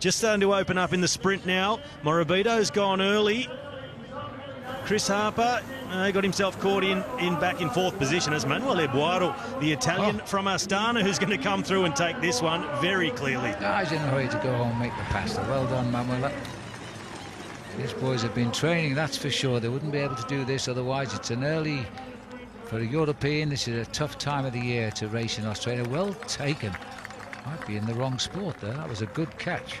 just starting to open up in the sprint now. Morabito's gone early. Chris Harper uh, got himself caught in, in back in fourth position as Manuele Boaro, the Italian Oh. from Astana, who's going to come through and take this one very clearly. Guys in a hurry to go home and make the pasta. Well done, Manuel. These boys have been training, that's for sure. They wouldn't be able to do this otherwise. It's an early, for a European, this is a tough time of the year to race in Australia. Well taken. Might be in the wrong sport there. That was a good catch.